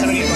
Gracias,